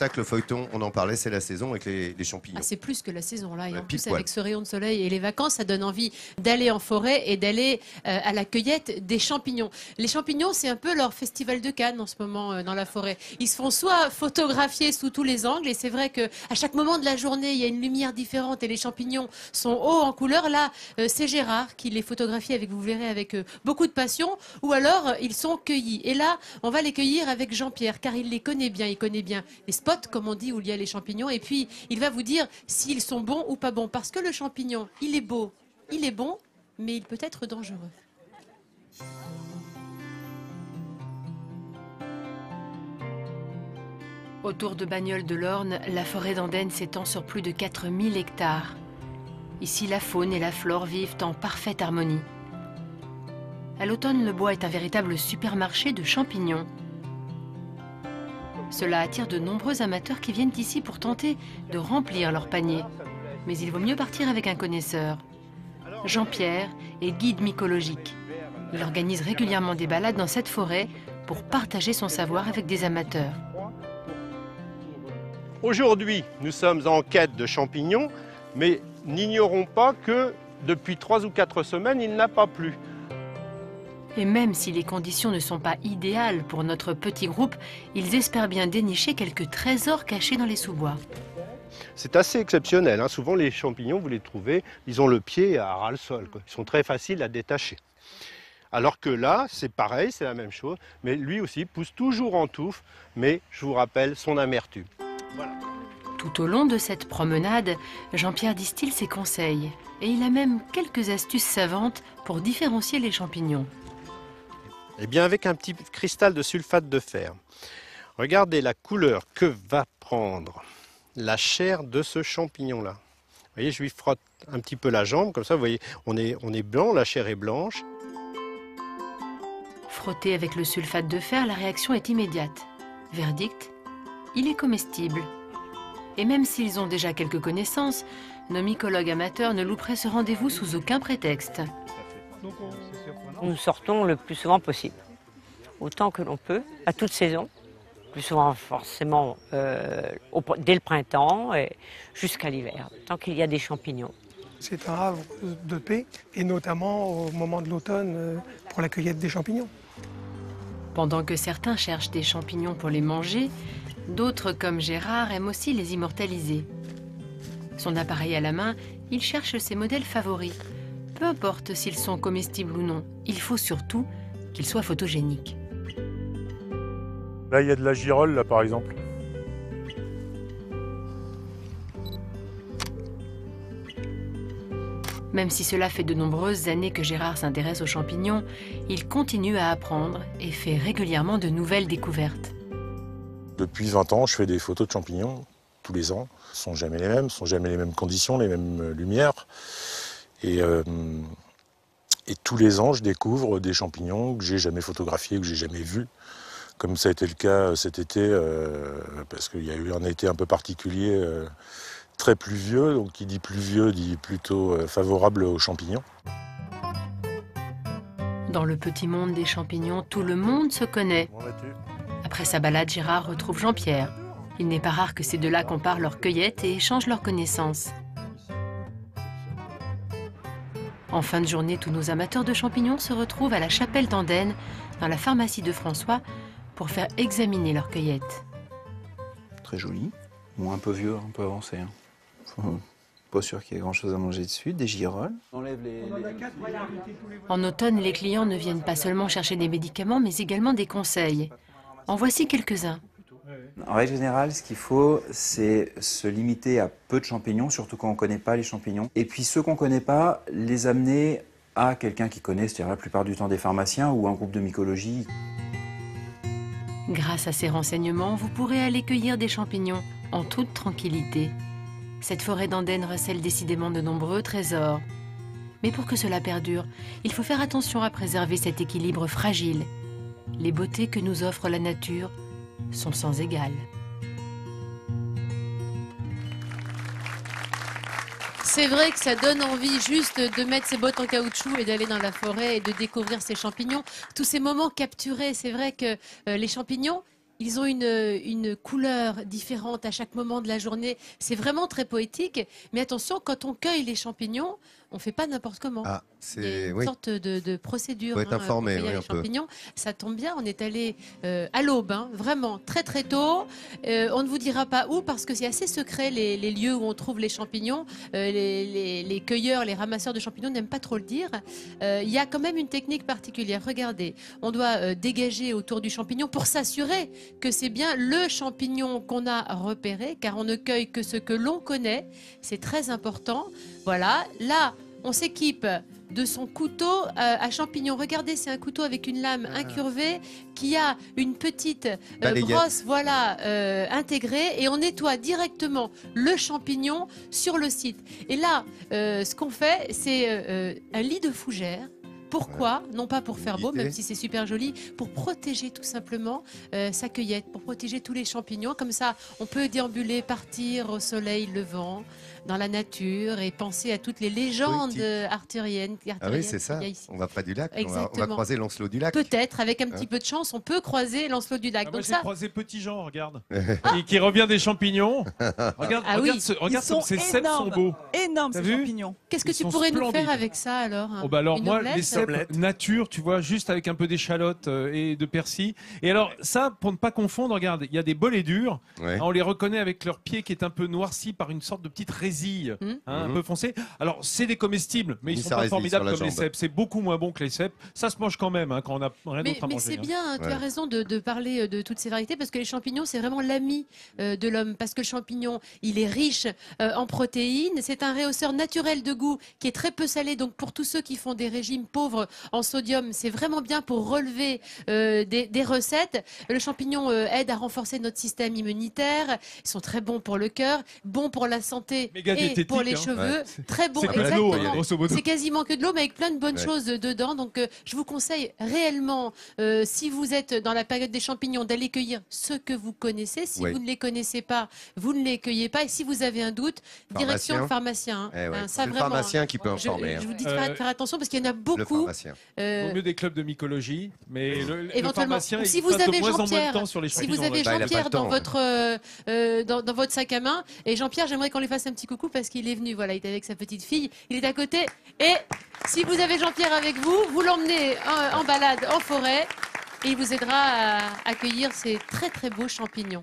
spectacle feuilleton, on en parlait, c'est la saison avec les, champignons. Ah, c'est plus que la saison là. Et en plus, poil. avec ce rayon de soleil et les vacances, ça donne envie d'aller en forêt et d'aller euh, à la cueillette des champignons. Les champignons, c'est un peu leur festival de Cannes en ce moment euh, dans la forêt. Ils se font soit photographier sous tous les angles, et c'est vrai que à chaque moment de la journée, il y a une lumière différente et les champignons sont hauts en couleur. Là, euh, c'est Gérard qui les photographie avec, vous verrez, avec beaucoup de passion. Ou alors, ils sont cueillis. Et là, on va les cueillir avec Jean-Pierre, car il les connaît bien. Il connaît bien les comme on dit, où il y a les champignons. Et puis, il va vous dire s'ils sont bons ou pas bons. Parce que le champignon, il est beau, il est bon, mais il peut être dangereux. Autour de Bagnoles de l'Orne, la forêt d'Andenne s'étend sur plus de 4000 hectares. Ici, la faune et la flore vivent en parfaite harmonie. À l'automne, le bois est un véritable supermarché de champignons. Cela attire de nombreux amateurs qui viennent ici pour tenter de remplir leur panier. Mais il vaut mieux partir avec un connaisseur. Jean-Pierre est guide mycologique. Il organise régulièrement des balades dans cette forêt pour partager son savoir avec des amateurs. Aujourd'hui, nous sommes en quête de champignons, mais n'ignorons pas que depuis trois ou quatre semaines, il n'a pas plu. Et même si les conditions ne sont pas idéales pour notre petit groupe, ils espèrent bien dénicher quelques trésors cachés dans les sous-bois. C'est assez exceptionnel. hein. Souvent, les champignons, vous les trouvez, ils ont le pied à ras le sol. quoi. Ils sont très faciles à détacher. Alors que là, c'est pareil, c'est la même chose. Mais lui aussi pousse toujours en touffe, mais je vous rappelle son amertume. Tout au long de cette promenade, Jean-Pierre distille ses conseils. Et il a même quelques astuces savantes pour différencier les champignons. Eh bien, avec un petit cristal de sulfate de fer, regardez la couleur que va prendre la chair de ce champignon-là. Vous voyez, je lui frotte un petit peu la jambe, comme ça, vous voyez, on est, on est blanc, la chair est blanche. Frotté avec le sulfate de fer, la réaction est immédiate. Verdict, il est comestible. Et même s'ils ont déjà quelques connaissances, nos mycologues amateurs ne louperaient ce rendez-vous sous aucun prétexte. Nous sortons le plus souvent possible, autant que l'on peut, à toute saison. Plus souvent forcément euh, au- dès le printemps et jusqu'à l'hiver, tant qu'il y a des champignons. C'est un havre de paix, et notamment au moment de l'automne euh, pour la cueillette des champignons. Pendant que certains cherchent des champignons pour les manger, d'autres, comme Gérard, aiment aussi les immortaliser. Son appareil à la main, il cherche ses modèles favoris. Peu importe s'ils sont comestibles ou non, il faut surtout qu'ils soient photogéniques. Là, il y a de la girole, là, par exemple. Même si cela fait de nombreuses années que Gérard s'intéresse aux champignons, il continue à apprendre et fait régulièrement de nouvelles découvertes. Depuis 20 ans, je fais des photos de champignons tous les ans. Ce sont jamais les mêmes, ce sont jamais les mêmes conditions, les mêmes euh, lumières. Et, euh, et tous les ans, je découvre des champignons que j'ai jamais photographiés, que j'ai jamais vus. Comme ça a été le cas euh, cet été, euh, parce qu'il y a eu un été un peu particulier, euh, très pluvieux. Donc qui dit pluvieux dit plutôt euh, favorable aux champignons. Dans le petit monde des champignons, tout le monde se connaît. Après sa balade, Gérard retrouve Jean-Pierre. Il n'est pas rare que ces deux-là comparent leurs cueillettes et échangent leurs connaissances. En fin de journée, tous nos amateurs de champignons se retrouvent à la chapelle d'Andenne, dans la pharmacie de François, pour faire examiner leurs cueillettes. Très joli. Bon, un peu vieux, un peu avancé. hein. Faut- Pas sûr qu'il y ait grand chose à manger dessus. Des girolles. Les. En automne, les clients ne viennent pas seulement chercher des médicaments, mais également des conseils. En voici quelques-uns. En règle générale, ce qu'il faut, c'est se limiter à peu de champignons, surtout quand on ne connaît pas les champignons. Et puis ceux qu'on ne connaît pas, les amener à quelqu'un qui connaît, c'est-à-dire la plupart du temps des pharmaciens ou un groupe de mycologie. Grâce à ces renseignements, vous pourrez aller cueillir des champignons en toute tranquillité. Cette forêt d'Andenne recèle décidément de nombreux trésors. Mais pour que cela perdure, il faut faire attention à préserver cet équilibre fragile. Les beautés que nous offre la nature sont sans égal. C'est vrai que ça donne envie juste de mettre ses bottes en caoutchouc et d'aller dans la forêt et de découvrir ces champignons. Tous ces moments capturés, c'est vrai que euh, les champignons, Ils ont une, une couleur différente à chaque moment de la journée. C'est vraiment très poétique. Mais attention, quand on cueille les champignons, on fait pas n'importe comment. Ah, Il y a c'est. une Oui. sorte de, de procédure. Hein, pour informé, cueillir oui, les un peu. champignons. Ça tombe bien, on est allé euh, à l'aube, hein, vraiment très très tôt. Euh, on ne vous dira pas où parce que c'est assez secret les, les lieux où on trouve les champignons. Euh, les, les- les cueilleurs, les ramasseurs de champignons n'aiment pas trop le dire. Il y a quand même une technique particulière. Regardez, on doit dégager autour du champignon pour s'assurer que c'est bien le champignon qu'on a repéré, car on ne cueille que ce que l'on connaît. C'est très important. Voilà, là, on s'équipe de son couteau euh, à champignons. Regardez, c'est un couteau avec une lame incurvée qui a une petite euh, brosse voilà, euh, intégrée et on nettoie directement le champignon sur le site. Et là, euh, ce qu'on fait, c'est un lit de fougère. Pourquoi Non pas pour faire beau, même si c'est super joli, pour protéger tout simplement euh, sa cueillette, pour protéger tous les champignons. Comme ça, on peut déambuler, partir au soleil levant, dans la nature et penser à toutes les légendes Poétique. euh, arthuriennes. Ah oui, arthuriennes c'est ça. qu'il y a ici. On va près du lac. On va, on va Exactement. croiser Lancelot du lac. Peut-être, avec un Hein petit peu de chance, on peut croiser Lancelot du Lac. Ah, moi, Donc j'ai ça, croisé Petit Jean, regarde, qui, qui revient des champignons. Regarde, Ah regarde, oui. ce- regarde Ils sont ces cèpes sont énormes. beaux. Énorme T'as ces vu champignons. qu'est-ce que ils tu pourrais nous faire avec ça alors hein Oh bah alors Une moi omelette les cèpes nature tu vois juste avec un peu d'échalote euh, et de persil et alors ça pour ne pas confondre regarde il y a des bolets durs Ouais. on les reconnaît avec leur pied qui est un peu noirci par une sorte de petite résille Mhm. hein, un Mhm. peu foncé alors c'est des comestibles mais ils Mis sont pas formidables comme les cèpes c'est beaucoup moins bon que les cèpes ça se mange quand même hein, quand on a rien Mais, d'autre à mais manger c'est hein. bien, hein, tu Ouais. as raison de, de parler euh, de toutes ces variétés parce que les champignons, c'est vraiment l'ami euh, de l'homme. Parce que le champignon, il est riche euh, en protéines. C'est un réhausseur naturel de goût qui est très peu salé. Donc pour tous ceux qui font des régimes pauvres en sodium, c'est vraiment bien pour relever euh, des, des recettes. Le champignon euh, aide à renforcer notre système immunitaire. Ils sont très bons pour le cœur, bons pour la santé Méga et pour les hein. cheveux. Ouais. Très bons, exactement. hein, C'est quasiment que de l'eau, mais avec plein de bonnes Ouais. choses dedans. Donc, euh, je vous conseille réellement, euh, si vous êtes dans la période des champignons, d'aller cueillir ce que vous connaissez. Si vous ne les connaissez pas, vous ne les cueillez pas. Et si vous avez un doute, direction le pharmacien. hein. Eh ouais. Hein, ça le vraiment. pharmacien qui peut Je, informer. hein. je vous dis de faire, faire attention parce qu'il y en a Le beaucoup. euh, Vaut mieux des clubs de mycologie, mais le, le Éventuellement. si vous avez Jean-Pierre, si vous avez Bah, Jean-Pierre dans temps, votre euh, euh, dans, dans votre sac à main, et Jean-Pierre, j'aimerais qu'on lui fasse un petit coucou parce qu'il est venu. Voilà, il est avec sa petite fille, il est à côté. Et si vous avez Jean-Pierre avec vous, vous l'emmenez en, en balade en forêt et il vous aidera à accueillir ces très très beaux champignons.